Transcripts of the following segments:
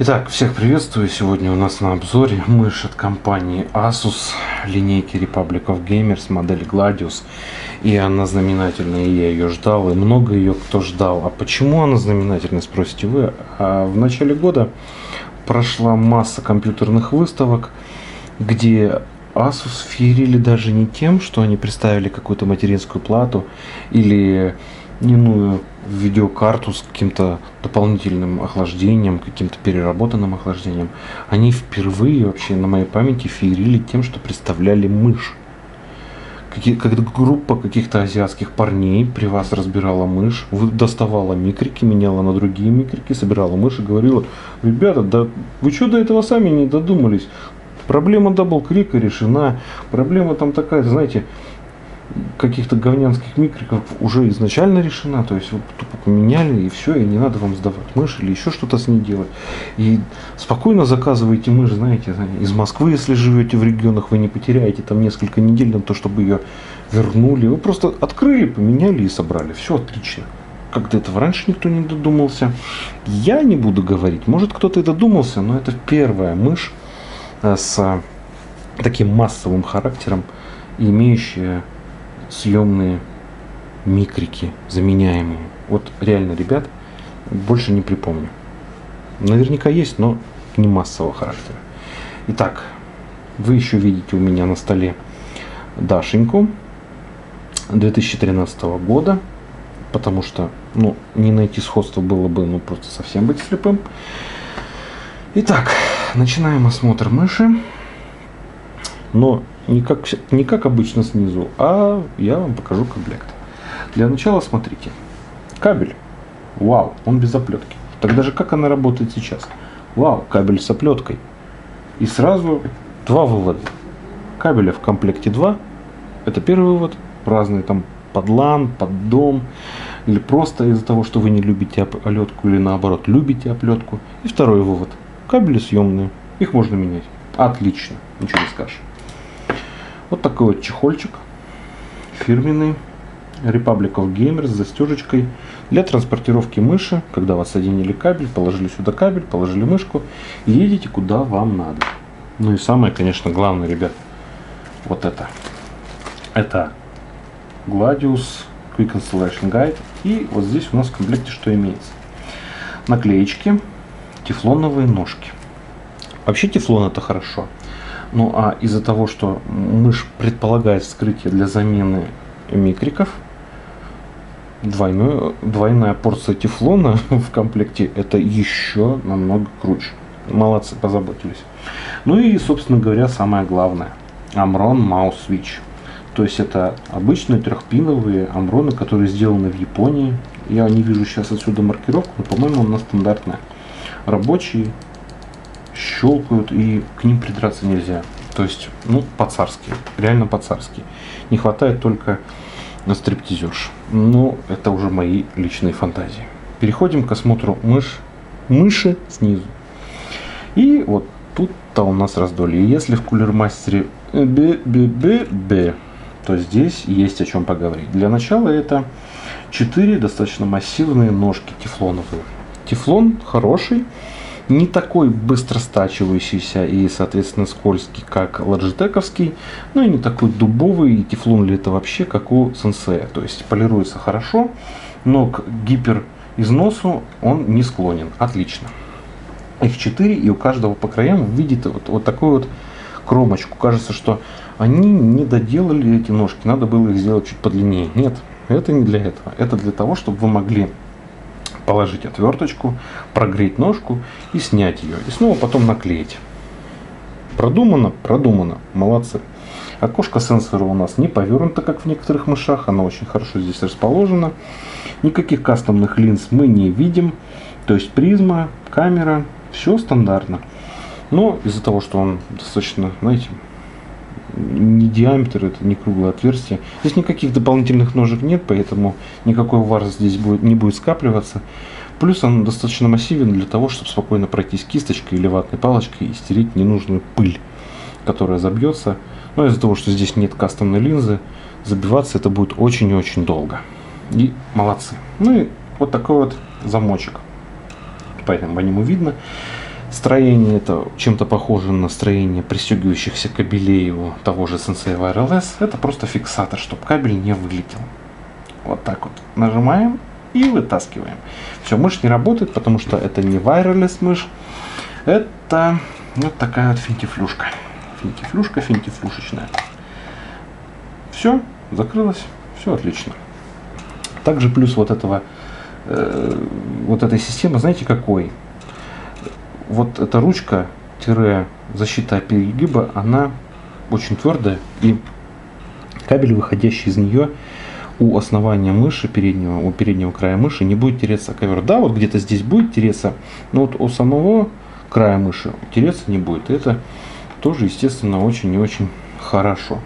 Итак, всех приветствую. Сегодня у нас на обзоре мышь от компании Asus линейки Republic of Gamers модель Gladius. И она знаменательная, и я ее ждал, и много ее кто ждал. А почему она знаменательная, спросите вы? А в начале года прошла масса компьютерных выставок, где Asus феерили даже не тем, что они представили какую-то материнскую плату или иную видеокарту с каким-то дополнительным охлаждением, каким-то переработанным охлаждением, они впервые вообще на моей памяти феерили тем, что представляли мышь. Когда группа каких-то азиатских парней при вас разбирала мышь, доставала микрики, меняла на другие микрики, собирала мышь и говорила, ребята, да вы что до этого сами не додумались? Проблема double-click а решена, проблема там такая, знаете, каких-то говнянских микриков уже изначально решена, то есть вы тупо поменяли и все, и не надо вам сдавать мышь или еще что-то с ней делать. И спокойно заказываете мышь, знаете, из Москвы, если живете в регионах, вы не потеряете там несколько недель на то, чтобы ее вернули. Вы просто открыли, поменяли и собрали. Все отлично. Как до этого раньше никто не додумался. Я не буду говорить, может кто-то и додумался, но это первая мышь э, с таким массовым характером, имеющая съемные микрики, заменяемые. Вот реально, ребят, больше не припомню. Наверняка есть, но не массового характера. Итак, вы еще видите у меня на столе Дашеньку 2013 года, потому что ну, не найти сходство было бы ну, просто совсем быть слепым. Итак, начинаем осмотр мыши. Но не как, не как обычно снизу, а я вам покажу комплект. Для начала смотрите. Кабель. Вау, он без оплетки. Тогда же как она работает сейчас? Вау, кабель с оплеткой. И сразу два вывода. Кабеля в комплекте два. Это первый вывод. Разные там под лан, под дом. Или просто из-за того, что вы не любите оплетку или наоборот любите оплетку. И второй вывод. Кабели съемные. Их можно менять. Отлично. Ничего не скажешь. Вот такой вот чехольчик фирменный Republic of Gamers с застежечкой для транспортировки мыши, когда вас соединили кабель, положили сюда кабель, положили мышку и едете куда вам надо. Ну и самое, конечно, главное, ребят, вот это. Это Gladius Quick Installation Guide. И вот здесь у нас в комплекте что имеется. Наклеечки, тефлоновые ножки. Вообще тефлон это хорошо. Ну а из-за того, что мышь предполагает вскрытие для замены микриков, двойную, двойная порция тефлона в комплекте это еще намного круче. Молодцы, позаботились. Ну и, собственно говоря, самое главное. Amron Mouse Switch. То есть это обычные трехпиновые амроны, которые сделаны в Японии. Я не вижу сейчас отсюда маркировку, но, по-моему, она стандартная. Рабочие, щелкают, и к ним придраться нельзя. То есть, ну, по-царски, реально по-царски. Не хватает только стриптизерш. Но это уже мои личные фантазии. Переходим к осмотру мышь, мыши снизу. И вот тут-то у нас раздолье. Если в кулермастере Б, Б, Б, Б, то здесь есть о чем поговорить. Для начала это 4 достаточно массивные ножки тефлоновые. Тефлон хороший, не такой быстро стачивающийся и, соответственно, скользкий, как лоджитековский, но и не такой дубовый, и тефлон ли это вообще, как у сенсея. То есть полируется хорошо, но к гиперизносу он не склонен. Отлично. Их 4, и у каждого по краям вы видите вот, вот такую вот кромочку. Кажется, что они не доделали эти ножки, надо было их сделать чуть подлиннее. Нет, это не для этого. Это для того, чтобы вы могли положить отверточку, прогреть ножку и снять ее. И снова потом наклеить. Продумано? Продумано. Молодцы. Окошко сенсора у нас не повернуто, как в некоторых мышах. Оно очень хорошо здесь расположено. Никаких кастомных линз мы не видим. То есть призма, камера, все стандартно. Но из-за того, что он достаточно, знаете, не диаметр, это не круглое отверстие. Здесь никаких дополнительных ножек нет, поэтому никакой варз здесь будет, не будет скапливаться. Плюс он достаточно массивен для того, чтобы спокойно пройтись кисточкой или ватной палочкой и стереть ненужную пыль, которая забьется. Но из-за того, что здесь нет кастомной линзы, забиваться это будет очень и очень долго. И молодцы. Ну и вот такой вот замочек. Поэтому по нему видно. Строение это чем-то похоже на строение пристегивающихся кабелей у того же Sensei Wireless. Это просто фиксатор, чтобы кабель не вылетел. Вот так вот нажимаем и вытаскиваем. Все, мышь не работает, потому что это не wireless мышь. Это вот такая вот финтифлюшка. Финтифлюшка, финтифлюшечная. Все, закрылось, все отлично. Также плюс вот этого, э, вот этой системы, знаете какой? Вот эта ручка, тире, защита перегиба, она очень твердая и кабель, выходящий из нее, у основания мыши переднего, у переднего края мыши не будет тереться ковер. Да, вот где-то здесь будет тереться, но вот у самого края мыши тереться не будет. Это тоже, естественно, очень и очень хорошо.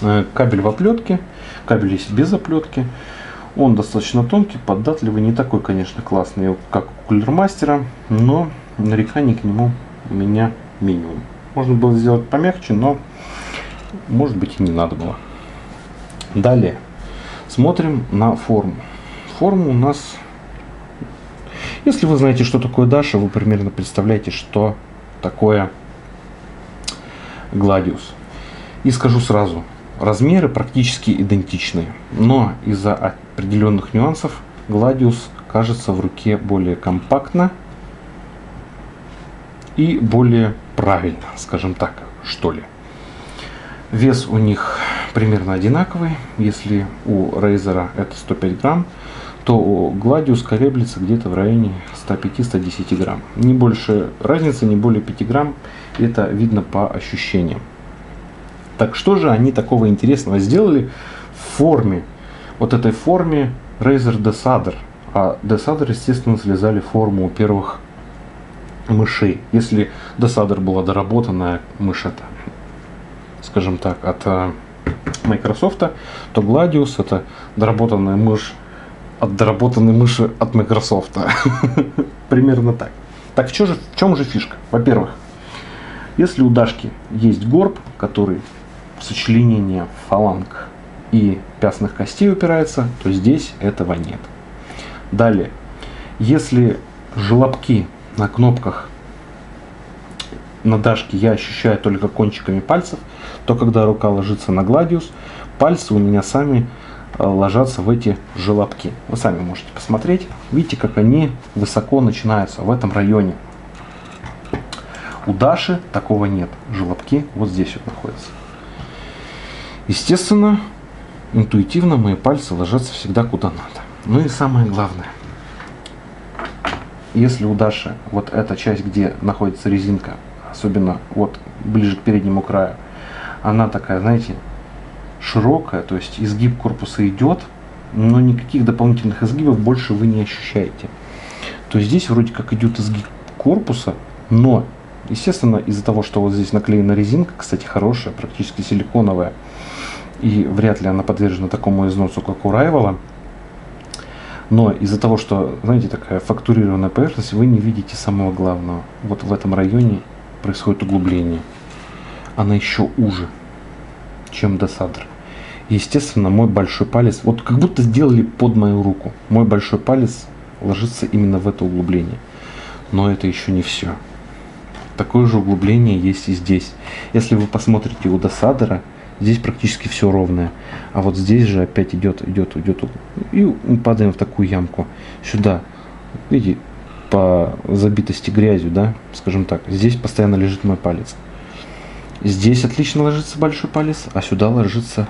Э, кабель в оплетке, кабель есть без оплетки. Он достаточно тонкий, податливый, не такой, конечно, классный, как у кулермастера, но нареканий к нему у меня минимум. Можно было сделать помягче, но может быть и не надо было. Далее смотрим на форму. Форма у нас, если вы знаете, что такое Даша, вы примерно представляете, что такое Гладиус. И скажу сразу, размеры практически идентичные, но из-за определенных нюансов Гладиус кажется в руке более компактно и более правильно, скажем так, что ли. Вес у них примерно одинаковый. Если у Razer это 105 грамм, то у Gladius колеблется где-то в районе 105-110 грамм. Не больше разницы, не более 5 грамм. Это видно по ощущениям. Так что же они такого интересного сделали в форме, вот этой форме Razer Desader. А Desader, естественно, слезали форму у первых мышей. Если Desader была доработанная мышь, это скажем так, от э, Microsoft, то Gladius это доработанная мышь от доработанной мыши от Microsoft. Примерно так. Так в чем, же, в чем же фишка? Во-первых, если у Дашки есть горб, который сочленение фаланг и пястных костей упирается, то здесь этого нет. Далее, если желобки на кнопках на Дашке я ощущаю только кончиками пальцев, то когда рука ложится на гладиус, пальцы у меня сами э, ложатся в эти желобки. Вы сами можете посмотреть. Видите, как они высоко начинаются в этом районе. У Даши такого нет. Желобки вот здесь вот находятся. Естественно, интуитивно мои пальцы ложатся всегда куда надо. Ну и самое главное. Если у Даши вот эта часть, где находится резинка, особенно вот ближе к переднему краю, она такая, знаете, широкая, то есть изгиб корпуса идет, но никаких дополнительных изгибов больше вы не ощущаете. То есть здесь вроде как идет изгиб корпуса, но, естественно, из-за того, что вот здесь наклеена резинка, кстати, хорошая, практически силиконовая, и вряд ли она подвержена такому износу, как у Райвела, но из-за того, что, знаете, такая фактурированная поверхность, вы не видите самого главного. Вот в этом районе происходит углубление. Она еще уже, чем досадр. Естественно, мой большой палец, вот как будто сделали под мою руку. Мой большой палец ложится именно в это углубление. Но это еще не все. Такое же углубление есть и здесь. Если вы посмотрите у досадера, здесь практически все ровное. А вот здесь же опять идет, идет, идет. И мы падаем в такую ямку. Сюда. Видите, по забитости грязью, да, скажем так. Здесь постоянно лежит мой палец. Здесь отлично ложится большой палец, а сюда ложится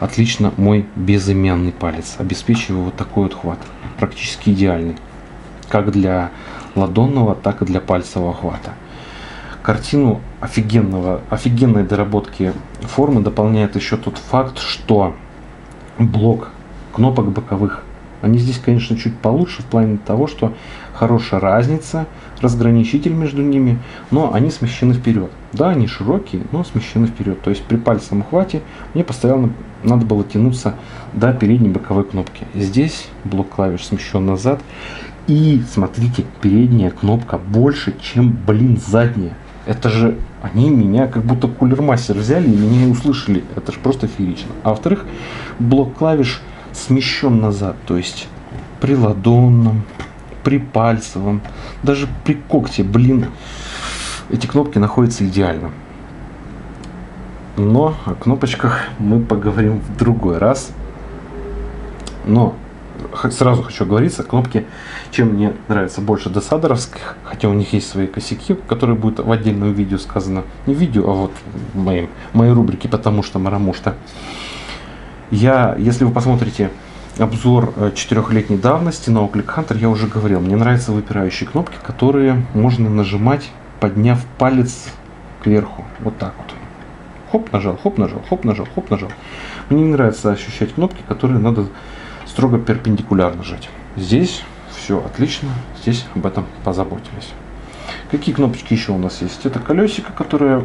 отлично мой безымянный палец, обеспечивая вот такой вот хват, практически идеальный, как для ладонного, так и для пальцевого хвата. Картину офигенного, офигенной доработки формы дополняет еще тот факт, что блок кнопок боковых они здесь, конечно, чуть получше в плане того, что хорошая разница, разграничитель между ними, но они смещены вперед. Да, они широкие, но смещены вперед. То есть при пальцевом ухвате мне постоянно надо было тянуться до передней боковой кнопки. Здесь блок клавиш смещен назад. И смотрите, передняя кнопка больше, чем, блин, задняя. Это же они меня как будто кулермастер взяли и меня и услышали. Это же просто феерично. А во-вторых, блок клавиш смещен назад, то есть при ладонном, при пальцевом, даже при когте, блин, эти кнопки находятся идеально. Но о кнопочках мы поговорим в другой раз. Но сразу хочу говориться, кнопки, чем мне нравятся больше десадеровских, хотя у них есть свои косяки, которые будут в отдельном видео сказано. Не видео, а вот в моей, моей рубрике, потому что марамушта. Я, если вы посмотрите обзор э, четырехлетней давности на Click Hunter, я уже говорил, мне нравятся выпирающие кнопки, которые можно нажимать, подняв палец кверху. Вот так вот. Хоп, нажал, хоп, нажал, хоп, нажал, хоп, нажал. Мне не нравится ощущать кнопки, которые надо строго перпендикулярно жать. Здесь все отлично, здесь об этом позаботились. Какие кнопочки еще у нас есть? Это колесико, которое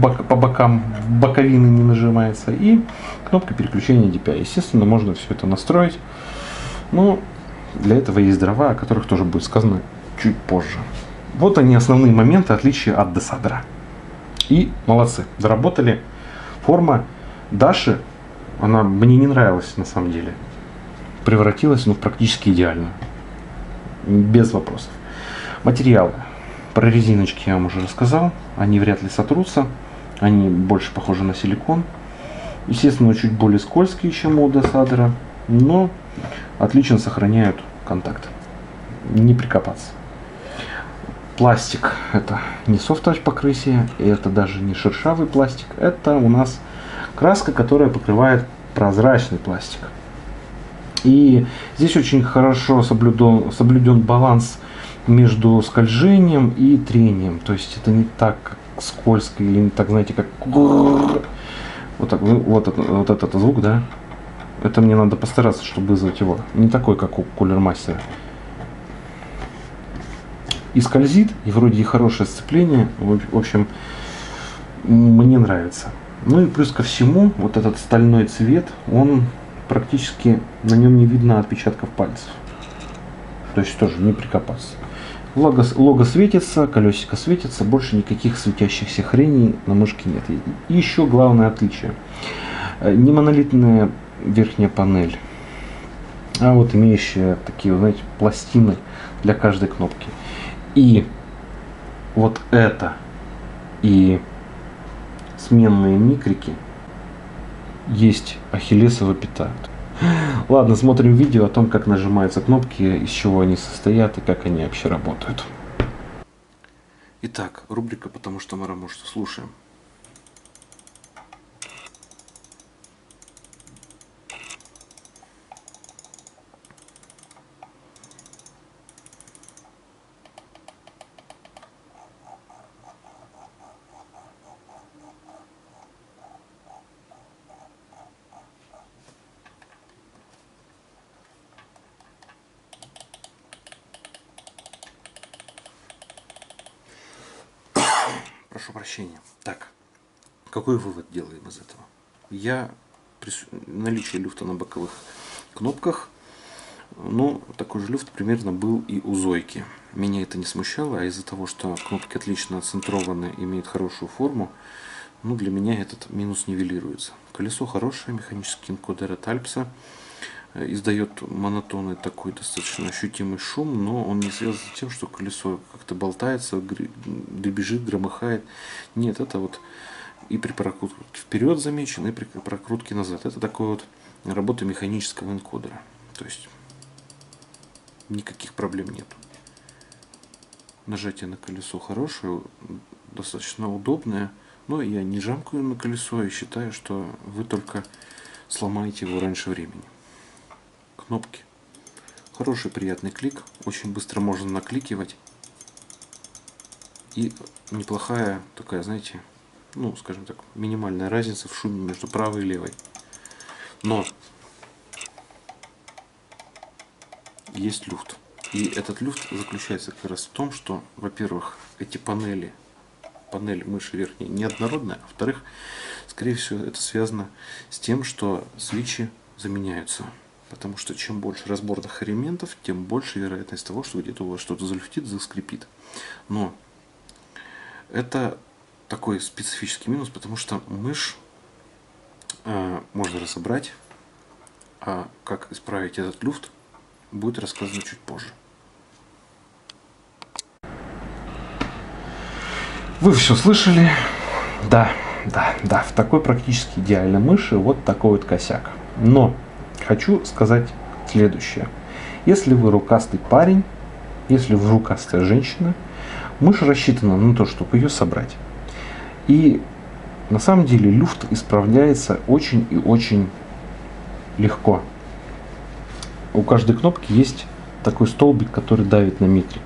бок, по бокам боковины не нажимается. И кнопка переключения DPI. Естественно, можно все это настроить. Но для этого есть дрова, о которых тоже будет сказано чуть позже. Вот они основные моменты отличия от десадера. И молодцы, доработали. Форма Даши, она мне не нравилась на самом деле. Превратилась ну, практически идеально. Без вопросов. Материалы. Про резиночки я вам уже рассказал. Они вряд ли сотрутся. Они больше похожи на силикон. Естественно, чуть более скользкие, чем у досадера. Но отлично сохраняют контакт. Не прикопаться. Пластик это не софт-тач покрытие, это даже не шершавый пластик, это у нас краска, которая покрывает прозрачный пластик. И здесь очень хорошо соблюден, соблюден баланс между скольжением и трением. То есть это не так скользко или не так, знаете, как вот так, вот, это, вот этот звук, да? Это мне надо постараться, чтобы вызвать его. Не такой, как у кулермастера. И скользит, и вроде и хорошее сцепление. В общем, мне нравится. Ну и плюс ко всему, вот этот стальной цвет, он практически на нем не видно отпечатков пальцев. То есть тоже не прикопаться. Лого, лого светится, колесико светится, больше никаких светящихся хреней на мышке нет. И еще главное отличие. Э, не монолитная верхняя панель, а вот имеющая такие, знаете, пластины для каждой кнопки. И вот это и сменные микрики есть ахиллесова пята. Ладно, смотрим видео о том, как нажимаются кнопки, из чего они состоят и как они вообще работают. Итак, рубрика «Потому что мы что слушаем. Так, какой вывод делаем из этого? Я при наличии люфта на боковых кнопках, ну, такой же люфт примерно был и у Зойки. Меня это не смущало, а из-за того, что кнопки отлично оцентрованы, имеют хорошую форму, ну, для меня этот минус нивелируется. Колесо хорошее, механический энкодер от Альпса. Э, издает монотонный такой достаточно ощутимый шум, но он не связан с тем, что колесо как-то болтается, дребезжит, громыхает. Нет, это вот и при прокрутке вперед замечен, и при прокрутке назад. Это такой вот работа механического энкодера. То есть никаких проблем нет. Нажатие на колесо хорошее, достаточно удобное, но я не жамкаю на колесо и считаю, что вы только сломаете его раньше времени кнопки. Хороший приятный клик, очень быстро можно накликивать. И неплохая такая, знаете, ну, скажем так, минимальная разница в шуме между правой и левой. Но есть люфт. И этот люфт заключается как раз в том, что, во-первых, эти панели, панель мыши верхней неоднородная, а во-вторых, скорее всего, это связано с тем, что свечи заменяются. Потому что чем больше разборных элементов, тем больше вероятность того, что где-то у вас что-то залюфтит, заскрипит. Но это такой специфический минус, потому что мышь э, можно разобрать, а как исправить этот люфт, будет рассказано чуть позже. Вы все слышали? Да, да, да, в такой практически идеальной мыши вот такой вот косяк. Но хочу сказать следующее. Если вы рукастый парень, если вы рукастая женщина, мышь рассчитана на то, чтобы ее собрать. И на самом деле люфт исправляется очень и очень легко. У каждой кнопки есть такой столбик, который давит на метрик.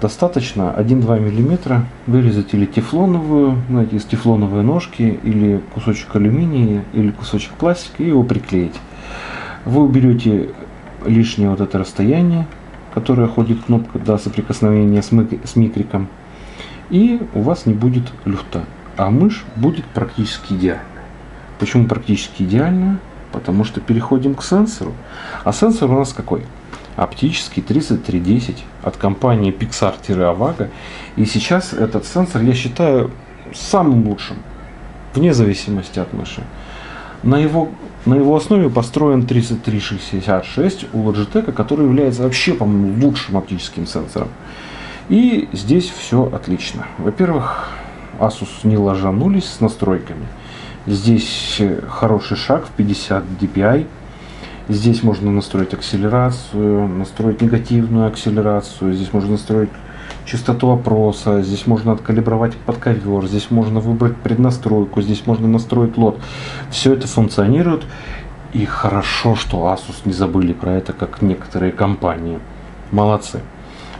Достаточно 1-2 мм вырезать или тефлоновую, знаете, из тефлоновой ножки, или кусочек алюминия, или кусочек пластика и его приклеить. Вы уберете лишнее вот это расстояние, которое ходит кнопка до соприкосновения с, с микриком, и у вас не будет люфта, а мышь будет практически идеальная. Почему практически идеальная? Потому что переходим к сенсору. А сенсор у нас какой? оптический 3310 от компании Pixar-Avago. И сейчас этот сенсор я считаю самым лучшим, вне зависимости от мыши. На его, на его основе построен 3366 у Logitech, который является вообще, по-моему, лучшим оптическим сенсором. И здесь все отлично. Во-первых, Asus не ложанулись с настройками. Здесь хороший шаг в 50 dpi, Здесь можно настроить акселерацию, настроить негативную акселерацию, здесь можно настроить частоту опроса, здесь можно откалибровать под ковер, здесь можно выбрать преднастройку, здесь можно настроить лот. Все это функционирует, и хорошо, что Asus не забыли про это, как некоторые компании. Молодцы.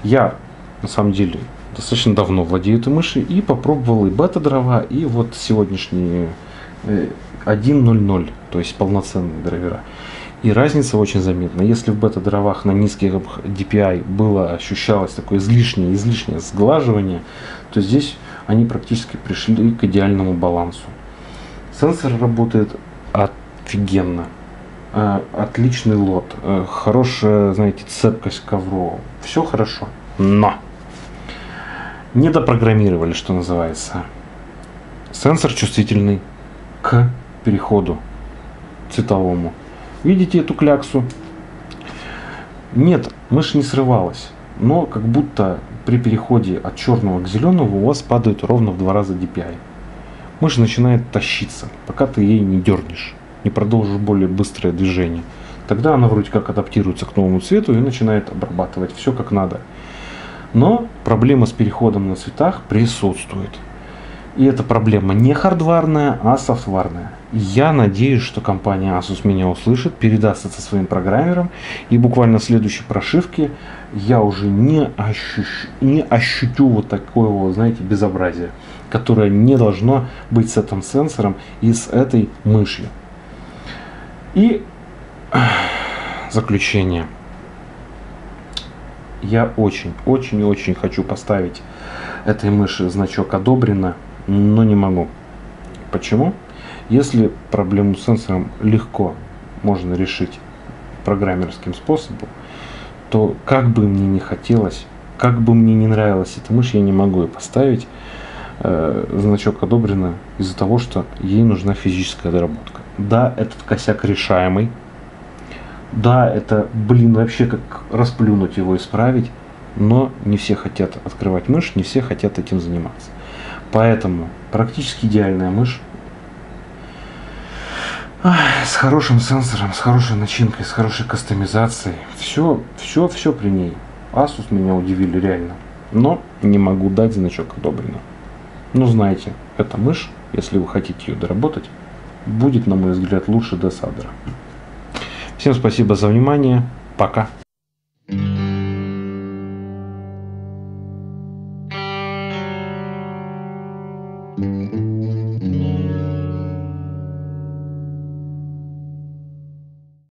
Я, на самом деле, достаточно давно владею этой мышью и попробовал и бета-дрова, и вот сегодняшние 1.0.0, э, то есть полноценные драйвера. И разница очень заметна. Если в бета-дровах на низких DPI было ощущалось такое излишнее, излишнее сглаживание, то здесь они практически пришли к идеальному балансу. Сенсор работает офигенно. Э, отличный лот, э, хорошая, знаете, цепкость ковров. Все хорошо. Но не допрограммировали, что называется. Сенсор чувствительный к переходу цветовому. Видите эту кляксу? Нет, мышь не срывалась. Но как будто при переходе от черного к зеленому у вас падает ровно в два раза DPI. Мышь начинает тащиться, пока ты ей не дернешь, не продолжишь более быстрое движение. Тогда она вроде как адаптируется к новому цвету и начинает обрабатывать все как надо. Но проблема с переходом на цветах присутствует. И эта проблема не хардварная, а софтварная. Я надеюсь, что компания Asus меня услышит, передаст это своим программерам, и буквально в следующей прошивке я уже не, ощущ... не ощутю вот такого, знаете, безобразия, которое не должно быть с этим сенсором и с этой мышью. И заключение. Я очень, очень и очень хочу поставить этой мыши значок одобрено но не могу. Почему? Если проблему с сенсором легко можно решить программерским способом, то как бы мне не хотелось, как бы мне не нравилась эта мышь, я не могу ее поставить. Э, значок одобрено из-за того, что ей нужна физическая доработка. Да, этот косяк решаемый. Да, это, блин, вообще как расплюнуть его, исправить. Но не все хотят открывать мышь, не все хотят этим заниматься. Поэтому практически идеальная мышь с хорошим сенсором, с хорошей начинкой, с хорошей кастомизацией. Все, все, все при ней. Asus меня удивили реально. Но не могу дать значок одобрено. Но знаете, эта мышь, если вы хотите ее доработать, будет, на мой взгляд, лучше Десадера. Всем спасибо за внимание. Пока.